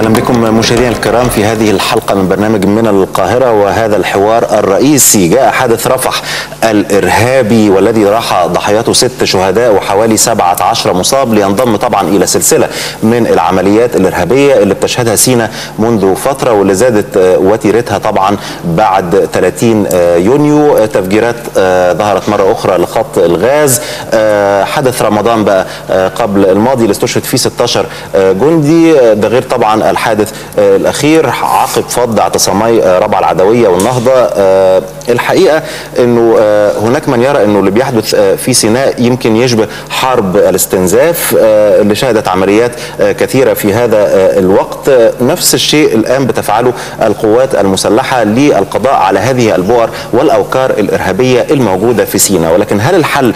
أهلا بكم مشاهدينا الكرام في هذه الحلقة من برنامج من القاهرة وهذا الحوار الرئيسي. جاء حادث رفح الإرهابي والذي راح ضحياته ست شهداء وحوالي 17 مصاب لينضم طبعا إلى سلسلة من العمليات الإرهابية اللي بتشهدها سينا منذ فترة واللي زادت وتيرتها طبعا بعد 30 يونيو. تفجيرات ظهرت مرة أخرى لخط الغاز. حدث رمضان بقى قبل الماضي. اللي استشهد فيه 16 جندي ده غير طبعا الحادث الأخير. عقب فض اعتصامي ربع العدوية والنهضة الحقيقة إنه هناك من يرى إنه اللي بيحدث في سيناء يمكن يشبه حرب الاستنزاف اللي شهدت عمليات كثيرة في هذا الوقت. نفس الشيء الآن بتفعله القوات المسلحة للقضاء على هذه البؤر والأوكار الإرهابية الموجودة في سيناء. ولكن هل الحل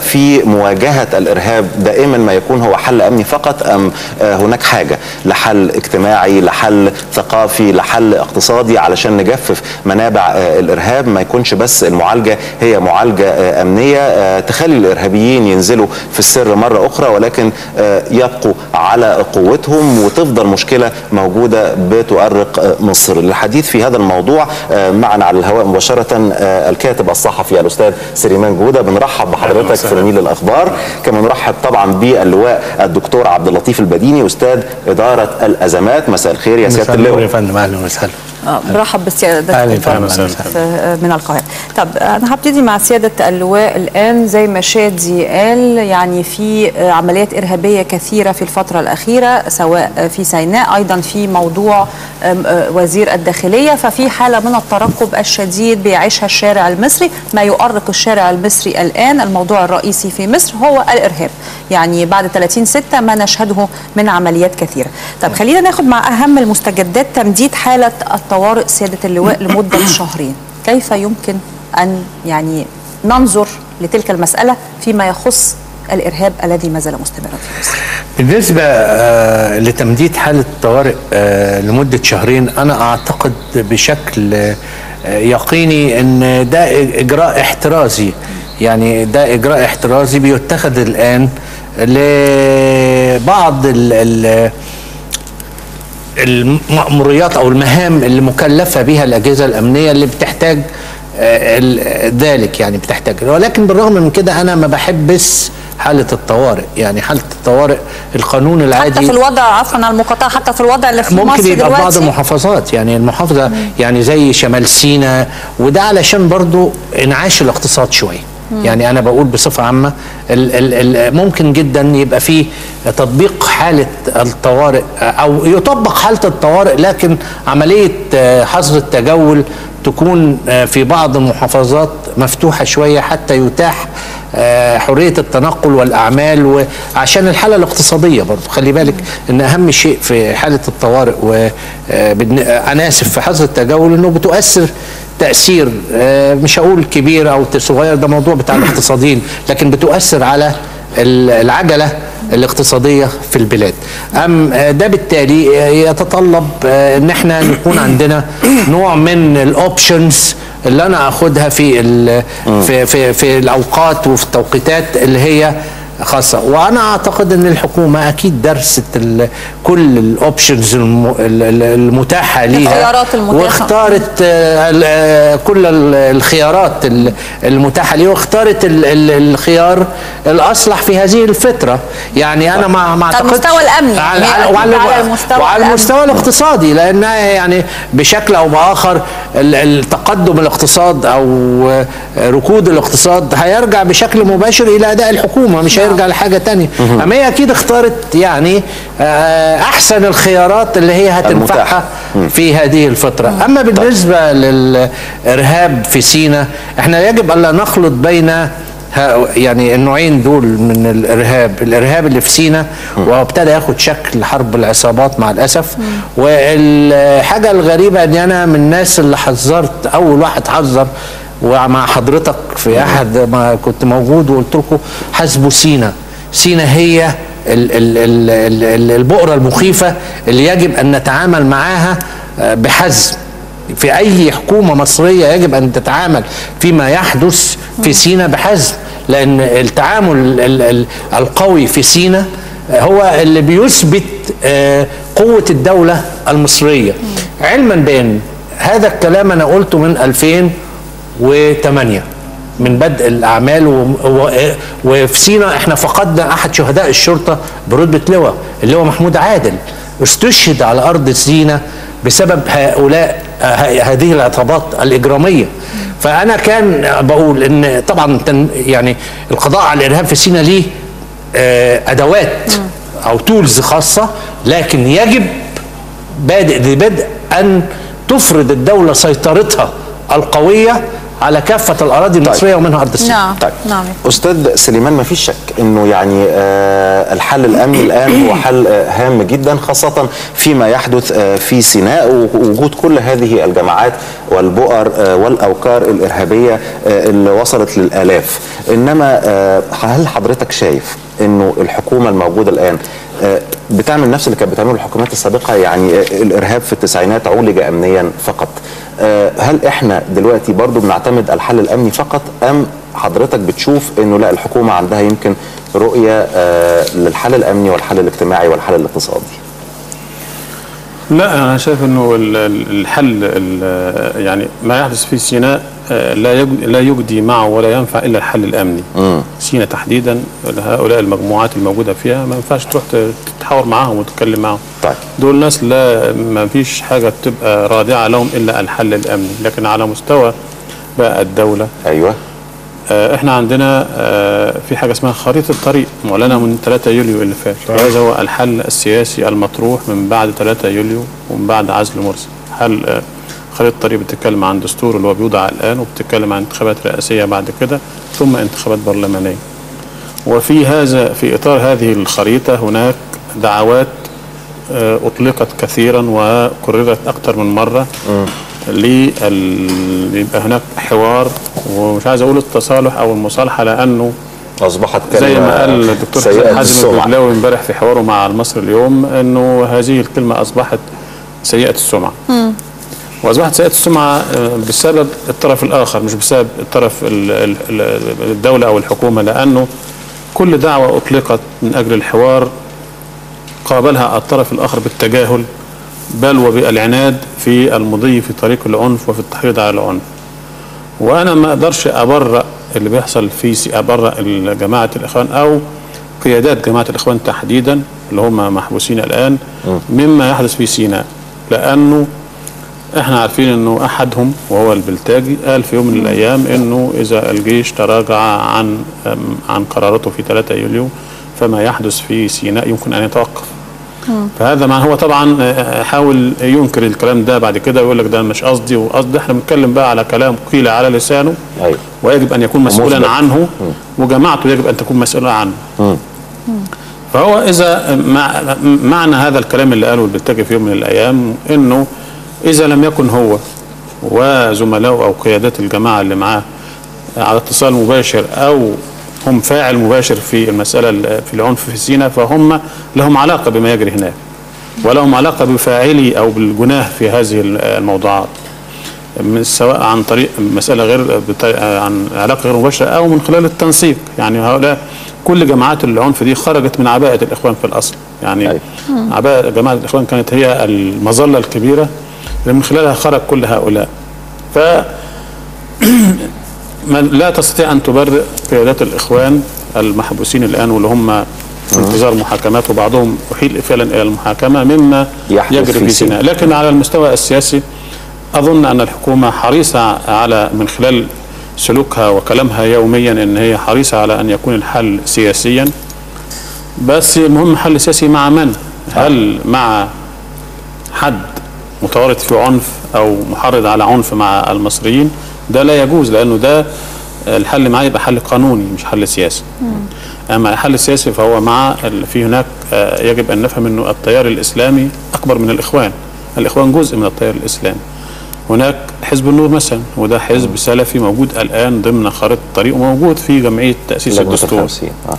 في مواجهة الإرهاب دائما ما يكون هو حل أمني فقط أم هناك حاجة لحل اجتماعي لحل ثقافي لحل اقتصادي علشان نجفف منابع الإرهاب؟ ما يكونش بس المعالجة هي معالجة أمنية تخلي الإرهابيين ينزلوا في السر مرة أخرى ولكن يبقوا على قوتهم وتفضل مشكلة موجودة بتؤرق مصر. للحديث في هذا الموضوع معنا على الهواء مباشرة الكاتب الصحفي الأستاذ سليمان جودة. بنرحب بحضرتك في نيل الأخبار. كما نرحب طبعا باللواء الدكتور عبد اللطيف البديني أستاذ إدارة الأزمات. مساء الخير يا سيادة اللواء. يا فندم. أهلا وسهلا. برحب بسيادتك أهلا من القاهرة. طب أنا هبتدي مع سيادة اللواء الآن. زي ما شادي قال يعني في عمليات إرهابية كثيرة في الفترة الأخيرة سواء في سيناء أيضا في موضوع وزير الداخلية. ففي حالة من الترقب الشديد بيعيشها الشارع المصري ما يؤرق الشارع المصري الآن. الموضوع الرئيسي في مصر هو الإرهاب. يعني بعد 30 6 ما نشهده من عمليات كثيرة. طب خلينا ناخد مع أهم المستجدات تمديد حالة الطوارئ سيادة اللواء لمدة شهرين. كيف يمكن أن يعني ننظر لتلك المسألة فيما يخص الإرهاب الذي ما زال مستمرا في مصر؟ بالنسبة آه لتمديد حالة الطوارئ آه لمدة شهرين أنا أعتقد بشكل آه يقيني إن ده إجراء احترازي. يعني ده إجراء احترازي بيتخذ الآن لبعض ال ال المأموريات أو المهام اللي مكلفة بها الأجهزة الأمنية اللي بتحتاج ذلك يعني بتحتاج. ولكن بالرغم من كده أنا ما بحبس حالة الطوارئ. يعني حالة الطوارئ القانون العادي حتى في الوضع عفوا على المقاطعة حتى في الوضع اللي في ممكن مصر يبقى دلوقتي. بعض المحافظات. يعني المحافظة مم. يعني زي شمال سيناء وده علشان برضو إنعاش الاقتصاد شوية. يعني أنا بقول بصفة عامة ال ال ال ممكن جدا يبقى فيه تطبيق حالة الطوارئ أو يطبق حالة الطوارئ لكن عملية حظر التجول تكون في بعض المحافظات مفتوحة شوية حتى يتاح حرية التنقل والأعمال وعشان الحالة الاقتصادية برضه خلي بالك إن أهم شيء في حالة الطوارئ و أنا آسف في حظر التجول إنه بتؤثر تأثير مش هقول كبير أو صغير ده موضوع بتاع الاقتصاديين لكن بتؤثر على العجلة الاقتصادية في البلاد. أم ده بالتالي يتطلب إن إحنا نكون عندنا نوع من ال options اللي أنا أخدها في في في في الأوقات وفي التوقيتات اللي هي خاصة. وأنا أعتقد أن الحكومة أكيد درست كل ال options المتاحة ليها. الخيارات المتاحة. واختارت كل الخيارات المتاحة ليها. واختارت الخيار الأصلح في هذه الفترة. يعني أنا ما ما أعتقدش على المستوى الأمني على, وعلى, على المستوى وعلى المستوى الاقتصادي. لأنها يعني بشكل أو بآخر التقدم الاقتصاد أو ركود الاقتصاد هيرجع بشكل مباشر إلى أداء الحكومة مش هيرجع لحاجة تانية. أما هي أكيد اختارت يعني أحسن الخيارات اللي هي هتنفعها في هذه الفترة. أما بالنسبة للإرهاب في سينا إحنا يجب ألا نخلط بين يعني النوعين دول من الإرهاب. الإرهاب اللي في سينا وابتدى ياخد شكل حرب العصابات مع الأسف. والحاجة الغريبة إن أنا من الناس اللي حذرت أول واحد حذر ومع حضرتك في أحد ما كنت موجود وقلت لكم حاسبوا سينا. سينا هي ال ال ال ال البؤرة المخيفة اللي يجب أن نتعامل معاها بحزم. في أي حكومة مصرية يجب أن تتعامل فيما يحدث في سينا بحزم. لأن التعامل القوي في سينا هو اللي بيثبت قوة الدولة المصرية. علما بأن هذا الكلام أنا قلته من 2008 من بدء الأعمال و... و... وفي سينا إحنا فقدنا أحد شهداء الشرطة برتبه لواء اللي هو محمود عادل. استشهد على أرض سينا بسبب هؤلاء هذه العصابات الإجرامية. فأنا كان بقول إن طبعا يعني القضاء على الإرهاب في سينا ليه آه، أدوات أو تولز خاصة لكن يجب بادئ ذي بدء أن تفرض الدولة سيطرتها القوية على كافة الأراضي المصرية ومنها أرض السينا نعم طيب. نعم. أستاذ سليمان ما فيش شك إنه يعني آه الحل الامني الآن هو حل آه هام جدا خاصة فيما يحدث آه في سيناء ووجود كل هذه الجماعات والبؤر آه والأوكار الإرهابية آه اللي وصلت للآلاف. إنما آه هل حضرتك شايف إنه الحكومة الموجودة الآن بتعمل نفس اللي كانت بتعمله الحكومات السابقة يعني آه الإرهاب في التسعينات عولج امنيا فقط. آه، هل إحنا دلوقتي برضو بنعتمد الحل الأمني فقط أم حضرتك بتشوف إنه لا الحكومة عندها يمكن رؤية آه، للحل الأمني والحل الاجتماعي والحل الاقتصادي؟ لا أنا شايف إنه ال- ال- الحل ال- يعني ما يحدث في سيناء آه، لا لا يجدي معه ولا ينفع إلا الحل الأمني. سيناء تحديدا هؤلاء المجموعات الموجودة فيها ما ينفعش تروح تتحاور معاهم وتتكلم معاهم. طيب. دول ناس لا ما فيش حاجة تبقى رادعه لهم إلا الحل الأمني. لكن على مستوى بقى الدولة أيوه. إحنا عندنا آه، في حاجة اسمها خريطة طريق معلنه من 3 يوليو اللي فات. وهذا هو الحل السياسي المطروح من بعد 3 يوليو ومن بعد عزل مرسي. حل آه، خريطة طريق بتتكلم عن دستور اللي هو بيوضع الآن وبتتكلم عن انتخابات رئاسية بعد كده ثم انتخابات برلمانية. وفي هذا في إطار هذه الخريطة هناك دعوات آه، أطلقت كثيرا وكررت أكثر من مرة. لل- يبقى هناك حوار ومش عايز أقول التصالح أو المصالحة لأنه أصبحت كلمه زي ما قال الدكتور حازم السمعة. الببلاوي امبارح في حواره مع المصري اليوم إنه هذه الكلمة أصبحت سيئة السمعة. وأصبحت سيئة السمعة آه، بسبب الطرف الآخر مش بسبب الطرف ال- ال- ال- الدولة أو الحكومة لأنه كل دعوة أطلقت من أجل الحوار قابلها الطرف الآخر بالتجاهل بل وبالعناد في المضي في طريق العنف وفي التحريض على العنف. وأنا ما أقدرش أبرأ اللي بيحصل في أبرأ جماعة الإخوان أو قيادات جماعة الإخوان تحديدا اللي هم محبوسين الآن مما يحدث في سيناء. لأنه إحنا عارفين إنه أحدهم وهو البلتاجي قال في يوم من الأيام إنه إذا الجيش تراجع عن عن قرارته في 3 يوليو فما يحدث في سيناء يمكن أن يتوقف. فهذا ما هو طبعا آه، حاول ينكر الكلام ده بعد كده ويقول لك ده مش قصدي وقصدي إحنا بنتكلم بقى على كلام قيل على لسانه. أيوه. ويجب أن يكون مسؤولا. عنه. وجماعته يجب أن تكون مسؤولة عنه. فهو إذا مع معنى هذا الكلام اللي قاله البلتاجي في يوم من الأيام إنه إذا لم يكن هو وزملائه أو قيادات الجماعة اللي معاه على اتصال مباشر أو هم فاعل مباشر في المسألة ال- في العنف في سيناء فهم لهم علاقة بما يجري هناك ولهم علاقة بفاعلي أو بالجناه في هذه الموضوعات سواء عن طريق مسألة غير عن علاقة غير مباشرة أو من خلال التنسيق. يعني هؤلاء كل جماعات العنف دي خرجت من عباءة الإخوان في الأصل. يعني أيوة. عباءة جماعة الإخوان كانت هي المظلة الكبيرة اللي من خلالها خرج كل هؤلاء. ف لا تستطيع أن تبرئ قيادات الإخوان المحبوسين الآن واللي هم في انتظار محاكمات وبعضهم أحيل فعلا إلى المحاكمة مما يجري في سيناء. سيناء لكن على المستوى السياسي أظن أن الحكومة حريصة على من خلال سلوكها وكلامها يوميا أن هي حريصة على أن يكون الحل سياسيا بس المهم حل سياسي مع من؟ هل مع حد متورط في عنف أو محرض على عنف مع المصريين؟ ده لا يجوز لأنه ده الحل معاه يبقى حل قانوني مش حل سياسي. أما الحل السياسي فهو مع في هناك آه، يجب أن نفهم إنه التيار الإسلامي أكبر من الإخوان الإخوان جزء من التيار الإسلامي هناك حزب النور مثلا وده حزب سلفي موجود الآن ضمن خارطه الطريق وموجود في جمعية تأسيس الدستور. آه.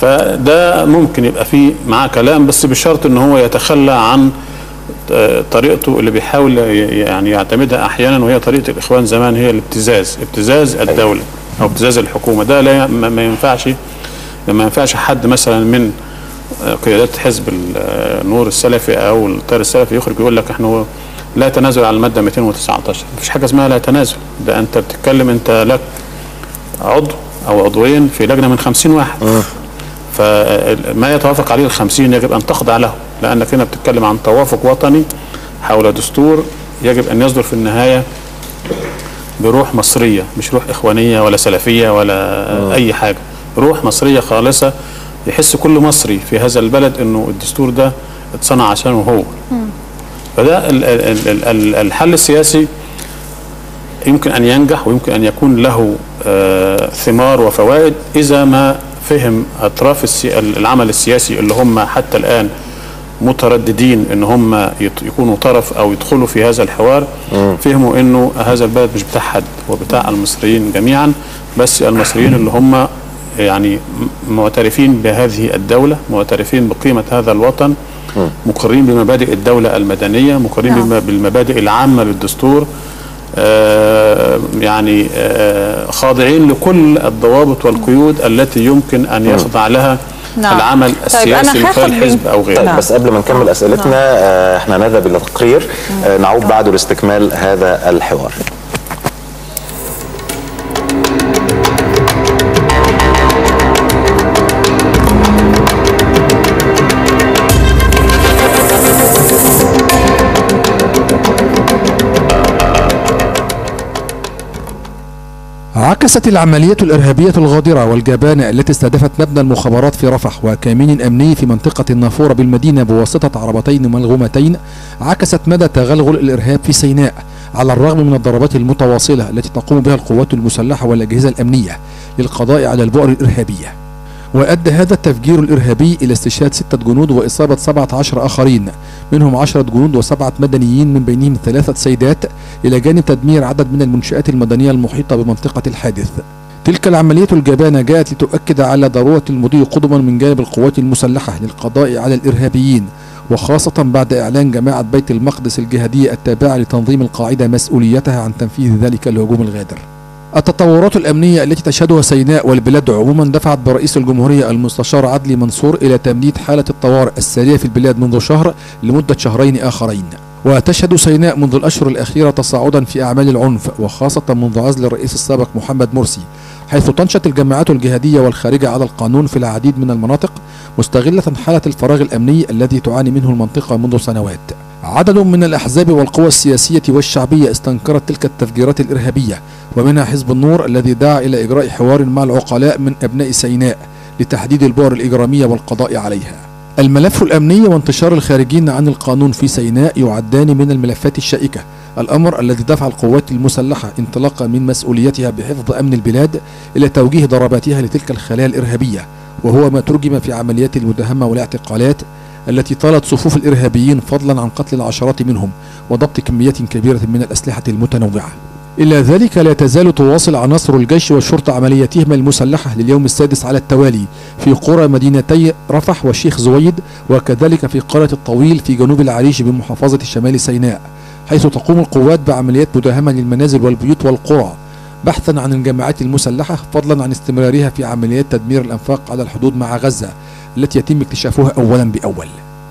فده ممكن يبقى فيه معاه كلام بس بشرط إن هو يتخلى عن آه، طريقته اللي بيحاول يعني يعتمدها أحيانا وهي طريقة الإخوان زمان هي الابتزاز ابتزاز الدولة أو ابتزاز الحكومة. ده لا ما ينفعش ما ينفعش حد مثلا من آه، قيادات حزب النور السلفي أو التيار السلفي يخرج يقول لك إحنا لا تنازل على المادة 219 مفيش حاجة اسمها لا تنازل. ده أنت بتتكلم أنت لك عضو أو عضوين في لجنة من 50 واحد. فما يتوافق عليه ال 50 يجب أن تخضع له. لانك هنا بتتكلم عن توافق وطني حول دستور يجب أن يصدر في النهاية بروح مصرية مش روح إخوانية ولا سلفية ولا أي حاجة. روح مصرية خالصة يحس كل مصري في هذا البلد إنه الدستور ده اتصنع عشانه هو. فده ال- ال- الحل السياسي يمكن أن ينجح ويمكن أن يكون له آه، ثمار وفوائد إذا ما فهم أطراف السي- العمل السياسي اللي هم حتى الآن مترددين إن هم يكونوا طرف أو يدخلوا في هذا الحوار فهموا إنه هذا البلد مش بتاع حد هو بتاع المصريين جميعا بس المصريين اللي هم يعني معترفين بهذه الدولة معترفين بقيمة هذا الوطن مقرين بمبادئ الدولة المدنية مقرين نعم. بالمبادئ العامة للدستور آه، يعني آه، خاضعين لكل الضوابط والقيود التي يمكن أن يخضع لها نعم. العمل طيب، السياسي أنا من هاخد خلال من- حزب أو غيره طيب نعم. بس قبل ما نكمل أسئلتنا آه، إحنا نذهب إلى تقرير آه، نعود بعده لاستكمال هذا الحوار عكست العملية الإرهابية الغادرة والجبانة التي استهدفت مبنى المخابرات في رفح وكمين أمني في منطقة النافورة بالمدينة بواسطة عربتين ملغومتين عكست مدى تغلغل الإرهاب في سيناء على الرغم من الضربات المتواصلة التي تقوم بها القوات المسلحة والأجهزة الأمنية للقضاء على البؤر الإرهابية. وأدى هذا التفجير الإرهابي إلى استشهاد ستة جنود وإصابة 17 آخرين. منهم 10 جنود وسبعة مدنيين من بينهم ثلاثة سيدات إلى جانب تدمير عدد من المنشآت المدنية المحيطة بمنطقة الحادث. تلك العملية الجبانة جاءت لتؤكد على ضرورة المضي قدما من جانب القوات المسلحة للقضاء على الإرهابيين وخاصة بعد إعلان جماعة بيت المقدس الجهادية التابعة لتنظيم القاعدة مسؤوليتها عن تنفيذ ذلك الهجوم الغادر. التطورات الأمنية التي تشهدها سيناء والبلاد عموما دفعت برئيس الجمهورية المستشار عدلي منصور إلى تمديد حالة الطوارئ السارية في البلاد منذ شهر لمدة شهرين آخرين. وتشهد سيناء منذ الأشهر الأخيرة تصاعدا في أعمال العنف وخاصة منذ عزل الرئيس السابق محمد مرسي حيث تنشط الجماعات الجهادية والخارجة على القانون في العديد من المناطق مستغلة حالة الفراغ الأمني الذي تعاني منه المنطقة منذ سنوات. عدد من الأحزاب والقوى السياسية والشعبية استنكرت تلك التفجيرات الإرهابية ومنها حزب النور الذي دعا إلى إجراء حوار مع العقلاء من أبناء سيناء لتحديد البؤر الإجرامية والقضاء عليها. الملف الأمني وانتشار الخارجين عن القانون في سيناء يعدان من الملفات الشائكة. الأمر الذي دفع القوات المسلحة انطلاقا من مسؤوليتها بحفظ أمن البلاد إلى توجيه ضرباتها لتلك الخلايا الإرهابية وهو ما ترجم في عمليات المداهمة والاعتقالات التي طالت صفوف الإرهابيين فضلا عن قتل العشرات منهم وضبط كميات كبيرة من الأسلحة المتنوعة. إلى ذلك لا تزال تواصل عناصر الجيش والشرطة عملياتهم المسلحة لليوم السادس على التوالي في قرى مدينتي رفح والشيخ زويد وكذلك في قرية الطويل في جنوب العريش بمحافظة شمال سيناء حيث تقوم القوات بعمليات مداهمة للمنازل والبيوت والقرى. بحثا عن الجماعات المسلحة فضلا عن استمرارها في عمليات تدمير الأنفاق على الحدود مع غزة التي يتم اكتشافها أولا بأول.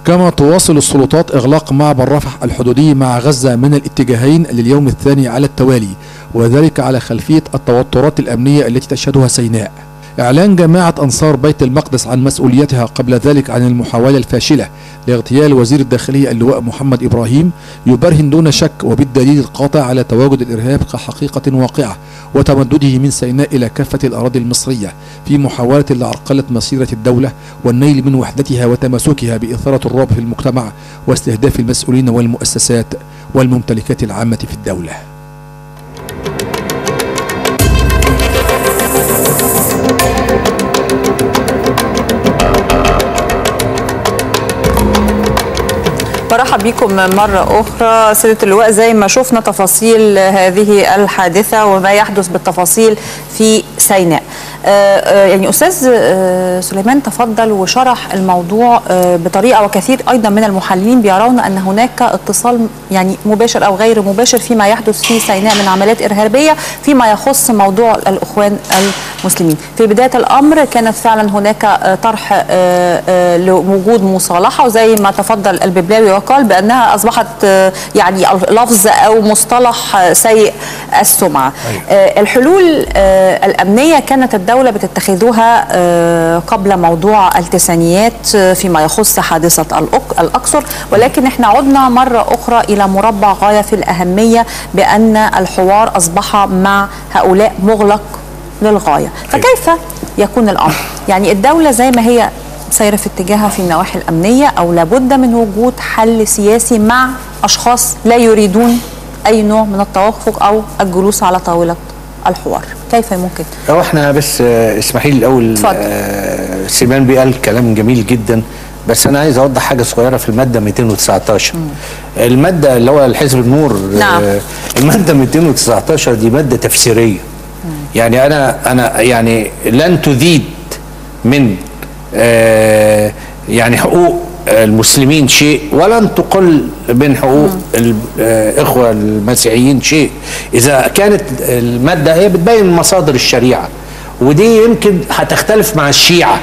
كما تواصل السلطات إغلاق معبر رفح الحدودي مع غزة من الاتجاهين لليوم الثاني على التوالي وذلك على خلفية التوترات الأمنية التي تشهدها سيناء. إعلان جماعة أنصار بيت المقدس عن مسؤوليتها قبل ذلك عن المحاولة الفاشلة لاغتيال وزير الداخلية اللواء محمد إبراهيم يبرهن دون شك وبالدليل القاطع على تواجد الإرهاب كحقيقة واقعة وتمدده من سيناء إلى كافة الأراضي المصرية في محاولة لعرقلة مسيرة الدولة والنيل من وحدتها وتماسكها بإثارة الرعب في المجتمع واستهداف المسؤولين والمؤسسات والممتلكات العامة في الدولة. برحب بكم مرة أخرى. سيدة اللواء زي ما شفنا تفاصيل هذه الحادثة وما يحدث بالتفاصيل في سيناء. يعني أستاذ آه، سليمان تفضل وشرح الموضوع آه، بطريقة وكثير أيضا من المحللين بيرون أن هناك اتصال يعني مباشر أو غير مباشر فيما يحدث في سيناء من عمليات إرهابية فيما يخص موضوع الإخوان المسلمين. في بداية الأمر كانت فعلا هناك آه، طرح آه، آه، لوجود مصالحة وزي ما تفضل الببلاوي وقال بأنها أصبحت آه، يعني لفظ أو مصطلح آه، سيء السمعة. آه، الحلول آه، الأمنية كانت الدولة بتتخذها آه، قبل موضوع التسعينيات آه، فيما يخص حادثة الأق- الأقصر. ولكن إحنا عدنا مرة أخرى إلى مربع غاية في الأهمية بأن الحوار أصبح مع هؤلاء مغلق للغاية. فكيف يكون الأمر؟ يعني الدولة زي ما هي سايرة في اتجاهها في النواحي الأمنية أو لابد من وجود حل سياسي مع أشخاص لا يريدون أي نوع من التوافق أو الجلوس على طاولة الحوار. كيف ممكن؟ هو إحنا بس آه، اسمحي لي الأول اتفضل. آه، سليمان بيه قال كلام جميل جدا بس أنا عايز أوضح حاجة صغيرة في المادة 219 المادة اللي هو الحزب النور نعم. آه، الماده 219 دي مادة تفسيرية. يعني أنا أنا يعني لن تزيد من آه، يعني حقوق المسلمين شيء ولن تقل من حقوق الاخوه المسيحيين شيء. إذا كانت المادة هي بتبين مصادر الشريعة ودي يمكن هتختلف مع الشيعة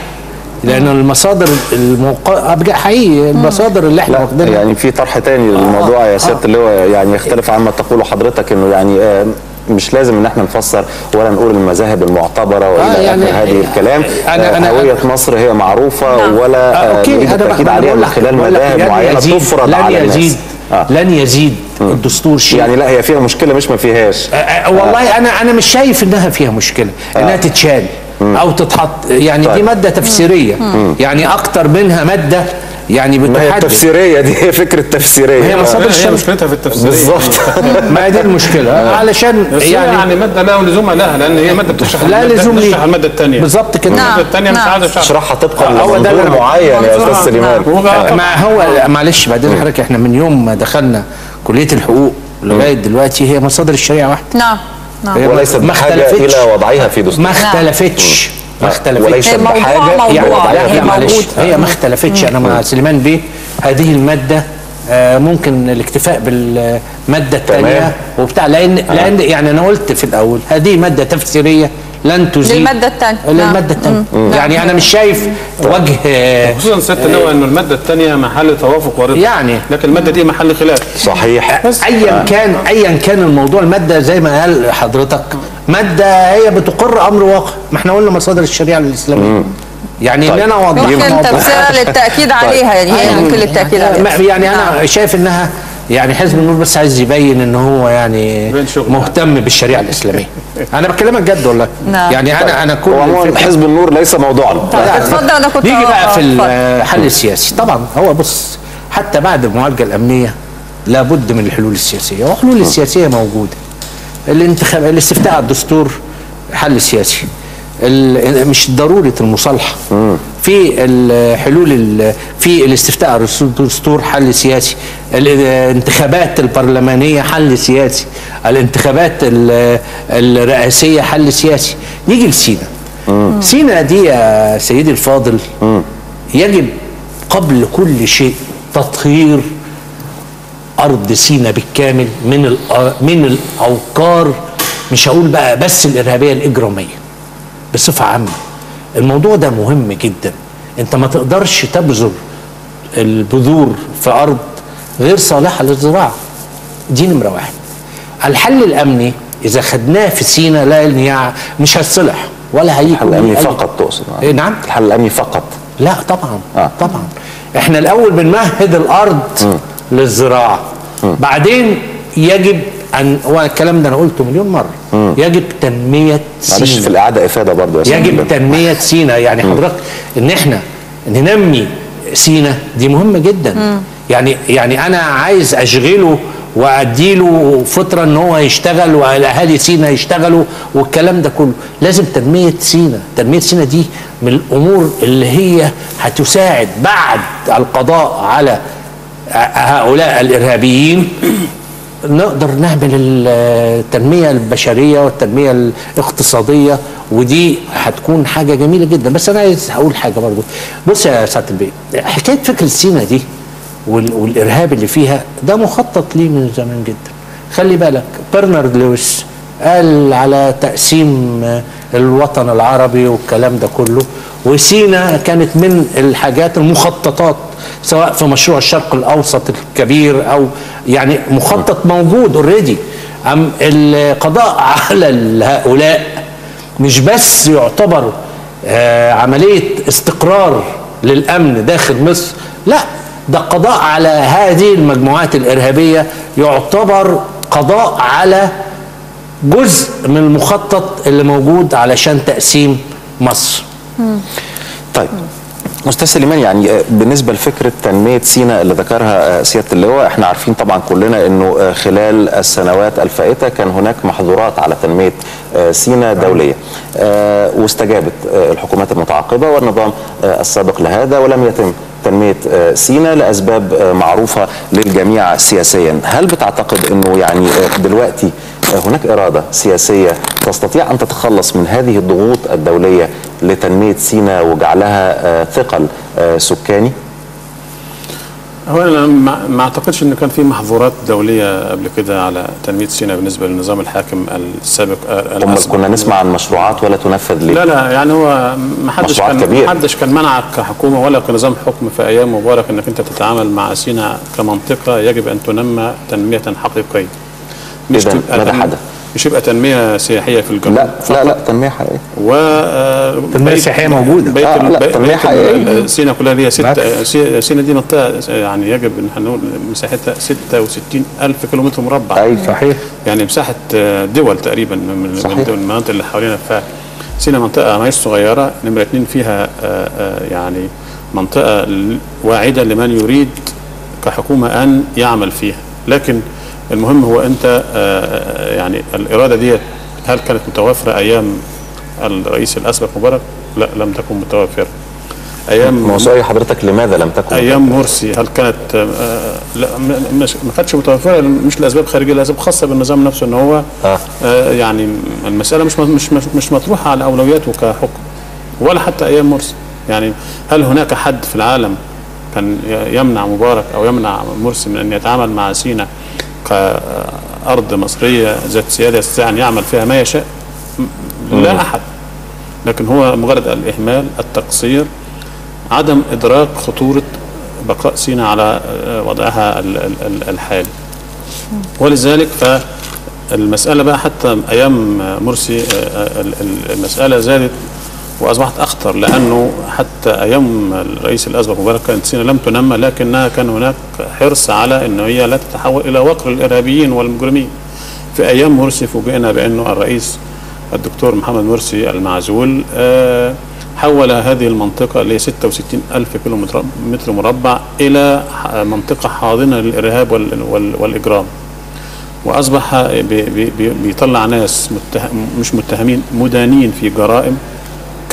لأن المصادر الموقع أبجع حقيقي المصادر اللي إحنا واخدينها. يعني في طرح تاني للموضوع يا سياده اللواء يعني يختلف عما تقوله حضرتك إنه يعني آه، مش لازم إن إحنا نفسر ولا نقول المذاهب المعتبرة وإلى آه، يعني- هذه الكلام. أنا- آه، أنا- هويه مصر هي معروفة نعم. ولا آه، آه، أوكي أنا التاكيد عليها من خلال مذاهب لن معينة يزيد- تفرض على يزيد الناس آه. لن يزيد الدستور شيء. يعني لا هي فيها مشكلة مش ما فيهاش. آه، آه، والله أنا أنا مش شايف إنها فيها مشكلة إنها تتشال أو تتحط. يعني دي طيب. مادة تفسيرية. يعني أكتر منها مادة يعني ما هي بتحدد التفسيرية دي هي فكرة تفسيريه هي مصادر هي الشمس. مشكلتها في التفسير بالظبط. ما هي دي المشكلة. علشان بس يعني, يعني مادة لا لزوم لها لأن هي مادة بتشرح لا المادة- لزوم بتشرح ليه المادة الثانية بالظبط كده. نعم. المادة الثانية مش نعم. عايزة شرح اشرحها طبقا لمنظور أنا- معين يا أستاذ نعم. سليمان. ما هو معلش بعدين حضرتك إحنا من يوم ما دخلنا كلية الحقوق لغاية دلوقتي هي مصادر الشريعة واحدة. نعم. نعم. هي وليست ما بحاجة اختلفتش. إلى وضعها في دستور. ما اختلفتش. ما اختلفتش موضوع بحاجة. موضوع. يعني لا هي معلش. هي ما اختلفتش. أنا مع سليمان بيه. هذه المادة آه، ممكن الاكتفاء بالمادة الثانية وبتاع. لأن لأن يعني أنا قلت في الأول هذه مادة تفسيرية لن تزيد. للمادة التانية. نعم. للمادة الثانية. يعني أنا مش شايف وجه آه، خصوصا سياده اللواء إنه المادة الثانية محل توافق ورضا يعني. لكن المادة دي محل خلاف. صحيح. ايا كان ايا كان الموضوع المادة زي ما قال حضرتك مادة هي بتقر أمر واقع. ما إحنا قلنا مصادر الشريعة الإسلامية. يعني طيب. ان أنا أوضح يمكن الموضوع. تفسيرها للتأكيد عليها يعني هي يعني- يمكن للتاكيد ما- عليها يعني أنا نعم. شايف إنها يعني حزب النور بس عايز يبين إن هو يعني. مهتم بالشريعة الإسلامية. أنا بكلمك جد والله. نعم. يعني أنا أنا كل عموما حزب النور ليس موضوعنا طيب، اتفضل أنا كنت نيجي بقى في. الحل السياسي. طبعا هو بص حتى بعد المعالجه الأمنية لابد من الحلول السياسية. والحلول السياسية موجودة. الانتخاب الاستفتاء على الدستور حل سياسي. مش ضرورة المصالحة. في الحلول ال- في الاستفتاء على الدستور حل سياسي. الانتخابات البرلمانية حل سياسي. الانتخابات ال- الرئاسية حل سياسي. نيجي لسينا. سينا دي يا سيدي الفاضل يجب قبل كل شيء تطهير أرض سينا بالكامل من من الأوقار مش هقول بقى بس الإرهابية الإجرامية بصفة عامة. الموضوع ده مهم جدا. أنت ما تقدرش تبذر البذور في أرض غير صالحة للزراعة. دي نمرة واحد. الحل الأمني إذا خدناه في سينا لا يعني مش هيصلح ولا هيجي. الحل الأمني فقط تقصد. إيه نعم. الحل الأمني فقط. لا طبعا آه. طبعا. إحنا الأول بنمهد الأرض للزراعة. بعدين يجب ان والكلام ده أنا قلته مليون مرة. يجب تنمية معلش في سينا الإعادة إفادة برضه يا يجب تنمية سينا. يعني حضرتك إن إحنا ننمي سينا دي مهمة جدا. يعني يعني أنا عايز أشغله وأديله فتره إن هو يشتغل وأهالي سينا يشتغلوا والكلام ده كله. لازم تنمية سينا. تنمية سينا دي من الأمور اللي هي هتساعد بعد القضاء على هؤلاء الإرهابيين نقدر نعمل التنمية البشرية والتنمية الاقتصادية ودي هتكون حاجة جميلة جدا. بس أنا عايز أقول حاجة برضو. بص يا سعاده البيه حكاية فكرة سينا دي وال- والإرهاب اللي فيها ده مخطط ليه من زمان جدا. خلي بالك برنارد لويس قال على تقسيم الوطن العربي والكلام ده كله وسينا كانت من الحاجات المخططات سواء في مشروع الشرق الأوسط الكبير أو يعني مخطط موجود اوريدي أم القضاء على هؤلاء مش بس يعتبر آه، عملية استقرار للأمن داخل مصر لا ده قضاء على هذه المجموعات الإرهابية يعتبر قضاء على جزء من المخطط اللي موجود علشان تقسيم مصر. طيب. أستاذ سليمان يعني آه، بالنسبة لفكرة تنمية سيناء اللي ذكرها آه، سيادة اللواء إحنا عارفين طبعا كلنا إنه آه، خلال السنوات الفائتة كان هناك محظورات على تنمية سيناء دولية. واستجابت الحكومات المتعاقبة والنظام السابق لهذا ولم يتم تنمية سيناء لأسباب معروفة للجميع سياسيا. هل بتعتقد إنه يعني دلوقتي هناك إرادة سياسية تستطيع أن تتخلص من هذه الضغوط الدولية لتنمية سيناء وجعلها آه، ثقل آه، سكاني هو أنا ما أعتقدش ان كان في محظورات دولية قبل كده على تنمية سيناء بالنسبة للنظام الحاكم السابق آه، الأسبق. كنا نسمع عن مشروعات ولا تنفذ ليه لا لا يعني هو ما حدش كان كبيرة. ما حدش كان منعك كحكومة ولا كنظام حكم في أيام مبارك إنك أنت تتعامل مع سيناء كمنطقة يجب أن تنمى تنمية حقيقية إذن تبقى ماذا حدث؟ مش يبقى تنمية سياحية في الجنوب لا لا لا تنمية حقيقية و آه، تنمية بقية- سياحية موجودة. بقية آه، لا، حقيقية. ال- سينا كلها اللي هي ستة بالعكس. سي- سينا دي منطقة يعني يجب إن إحنا نقول مساحتها 66 ألف كيلومتر مربع أيوة. صحيح يعني مساحة آه، دول تقريبا من صحيح. المناطق اللي حوالينا فسينا منطقة ماهيش صغيرة نمرة اتنين فيها آه، آه، يعني منطقة ل- واعدة لمن يريد كحكومة أن يعمل فيها لكن المهم هو أنت آه، يعني الإرادة دي هل كانت متوفرة أيام الرئيس الأسبق مبارك؟ لا لم تكن متوفرة أيام ما سؤالي حضرتك لماذا لم تكن أيام مرسي هل كانت آه، لا مش ما كانتش متوفره مش لأسباب خارجية لأسباب خاصة بالنظام نفسه إن هو آه. آه يعني المسألة مش مش مش, مطروحة على أولوياته كحكم ولا حتى أيام مرسي يعني هل هناك حد في العالم كان يمنع مبارك أو يمنع مرسي من أن يتعامل مع سيناء كأرض مصرية ذات سيادة يستطيع أن يعمل فيها ما يشاء. لا أحد. لكن هو مجرد الإهمال التقصير عدم إدراك خطورة بقاء سيناء على آه، وضعها ال- ال- ال- الحالي. ولذلك فالمسألة بقى حتى أيام مرسي آه، ال- ال- المسألة زادت وأصبحت أخطر لأنه حتى أيام الرئيس الأسبق مبارك كانت سيناء لم تنمى لكنها كان هناك حرص على ان هي لا تتحول إلى وقر الإرهابيين والمجرمين. في أيام مرسي فوجئنا بأنه الرئيس الدكتور محمد مرسي المعزول آه، حول هذه المنطقة اللي هي 66 ألف كيلو متر- مربع إلى منطقة حاضنة للإرهاب وال- وال- والإجرام. وأصبح بي- بي- بي- بيطلع ناس مش متهمين مدانين في جرائم.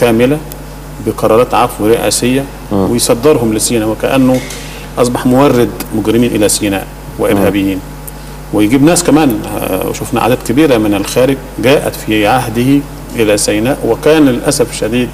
كاملة بقرارات عفو رئاسية ويصدرهم لسيناء وكأنه أصبح مورد مجرمين إلى سيناء وإرهابيين. ويجيب ناس كمان آه، وشفنا أعداد كبيرة من الخارج جاءت في عهده إلى سيناء وكان للأسف الشديد